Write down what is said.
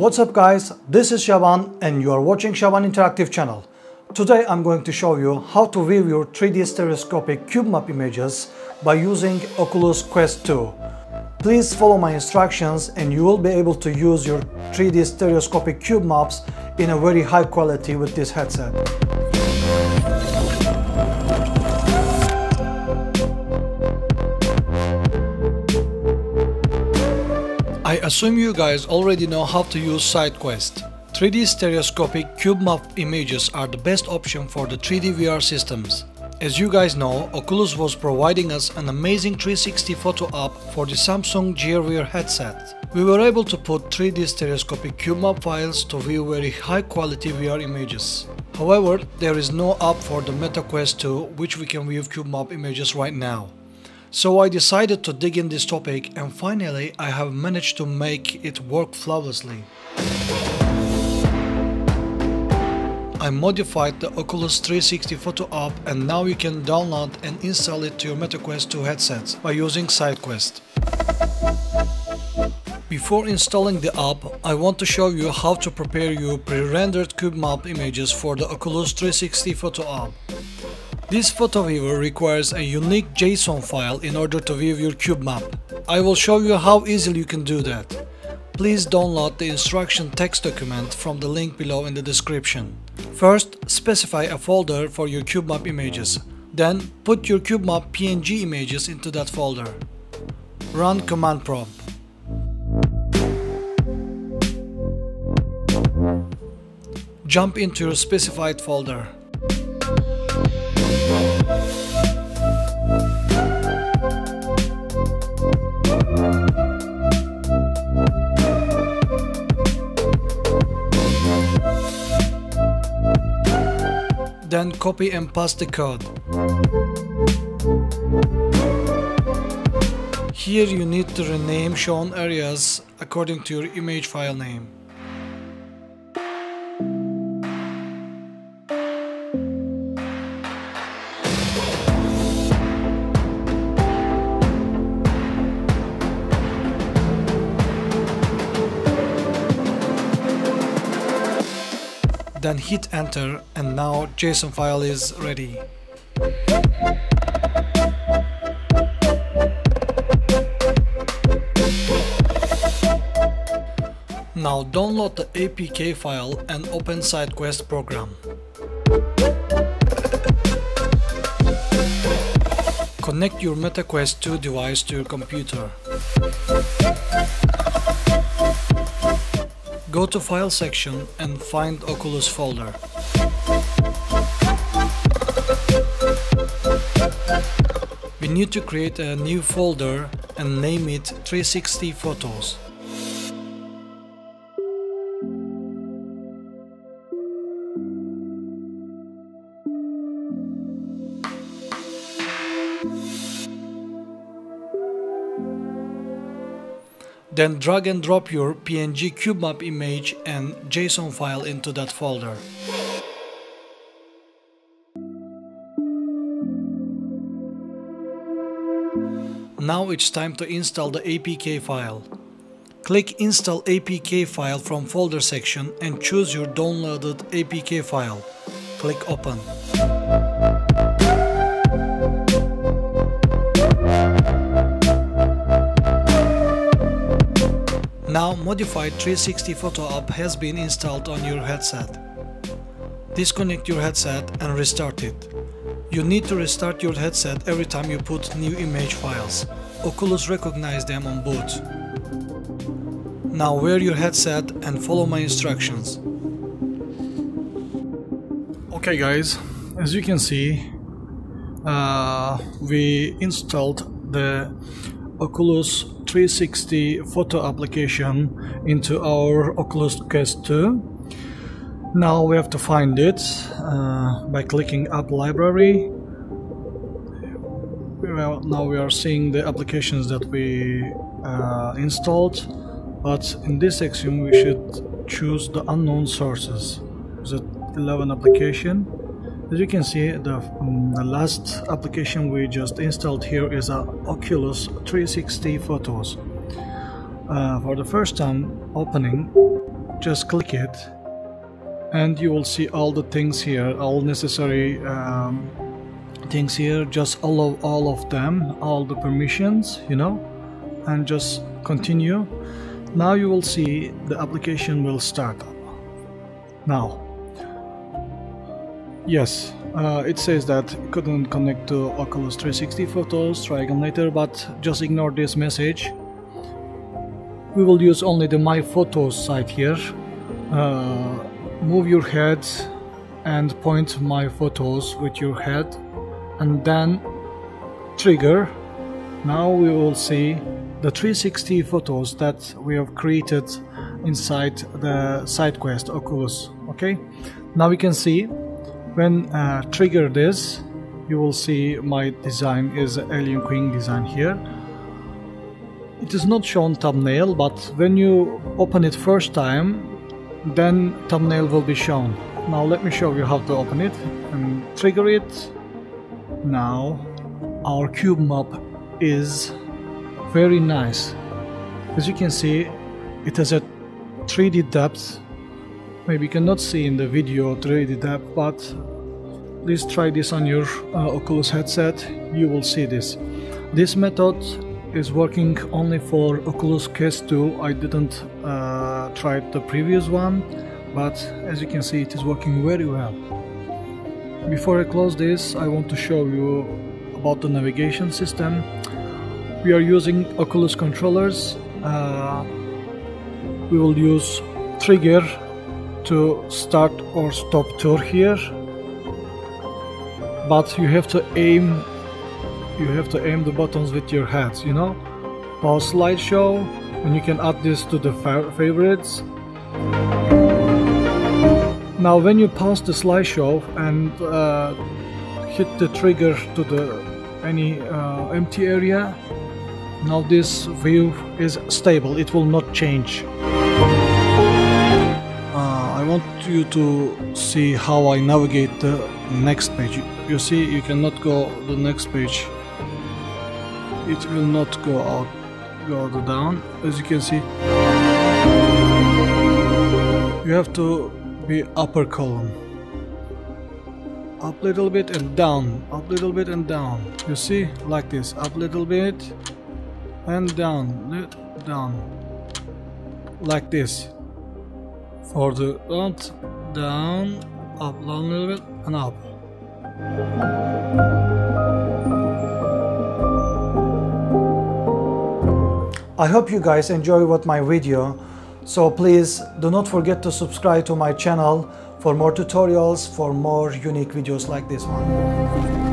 What's up guys, this is Shaban and you are watching Shaban Interactive channel. Today I'm going to show you how to view your 3D stereoscopic cube map images by using Oculus Quest 2. Please follow my instructions and you will be able to use your 3D stereoscopic cube maps in a very high quality with this headset. Assume you guys already know how to use SideQuest. 3D stereoscopic cube map images are the best option for the 3D VR systems. As you guys know, Oculus was providing us an amazing 360 photo app for the Samsung Gear VR headset. We were able to put 3D stereoscopic cube map files to view very high quality VR images. However, there is no app for the Meta Quest 2 which we can view cube map images right now. So I decided to dig in this topic and finally I have managed to make it work flawlessly. I modified the Oculus 360 photo app and now you can download and install it to your MetaQuest 2 headsets by using SideQuest. Before installing the app, I want to show you how to prepare your pre-rendered cube map images for the Oculus 360 photo app. This photo viewer requires a unique JSON file in order to view your cube map. I will show you how easily you can do that. Please download the instruction text document from the link below in the description. First, specify a folder for your cube map images. Then, put your cube map PNG images into that folder. Run command prompt. Jump into your specified folder. Copy and paste the code. Here you need to rename shown areas according to your image file name. Then hit enter and now JSON file is ready. Now download the APK file and open SideQuest program. Connect your MetaQuest 2 device to your computer. Go to File section and find Oculus folder. We need to create a new folder and name it 360 Photos. Then drag and drop your PNG CubeMap image and JSON file into that folder. Now it's time to install the APK file. Click Install APK file from folder section and choose your downloaded APK file. Click Open. Now modified 360 photo app has been installed on your headset. Disconnect your headset and restart it. You need to restart your headset every time you put new image files. Oculus recognize them on boot. Now wear your headset and follow my instructions. Okay guys, as you can see, uh, we installed the Oculus 360 photo application into our Oculus Quest 2. Now we have to find it uh, by clicking App Library. Well, now we are seeing the applications that we uh, installed, but in this section we should choose the unknown sources. The 11 application as you can see, the, um, the last application we just installed here is a Oculus 360 Photos. Uh, for the first time opening, just click it and you will see all the things here all necessary um, things here. Just allow all of them all the permissions you know and just continue. Now you will see the application will start up. Now yes uh, it says that couldn't connect to Oculus 360 photos try again later but just ignore this message. We will use only the my photos site here. Uh, move your head and point my photos with your head and then trigger. Now we will see the 360 photos that we have created inside the SideQuest Oculus okay? Now we can see when uh, trigger this you will see my design is Alien Queen design here. It is not shown thumbnail but when you open it first time then thumbnail will be shown. Now let me show you how to open it and trigger it. Now our cube map is very nice. As you can see it has a 3d depth maybe you cannot see in the video 3d depth but please try this on your uh, Oculus headset. You will see this. This method is working only for Oculus Quest 2 I didn't uh, try the previous one but as you can see it is working very well. Before I close this I want to show you about the navigation system. We are using Oculus controllers. Uh, we will use trigger to start or stop tour here. But you have to aim you have to aim the buttons with your hands you know? Pause slideshow and you can add this to the favorites. Now when you pause the slideshow and uh, hit the trigger to the any uh, empty area now this view is stable. It will not change I want you to see how I navigate the next page. You see you cannot go the next page. It will not go out go down. As you can see you have to be upper column. Up little bit and down up little bit and down. You see like this up little bit and down down like this for the up down up a little bit and up I hope you guys enjoy what my video. So please do not forget to subscribe to my channel for more tutorials, for more unique videos like this one.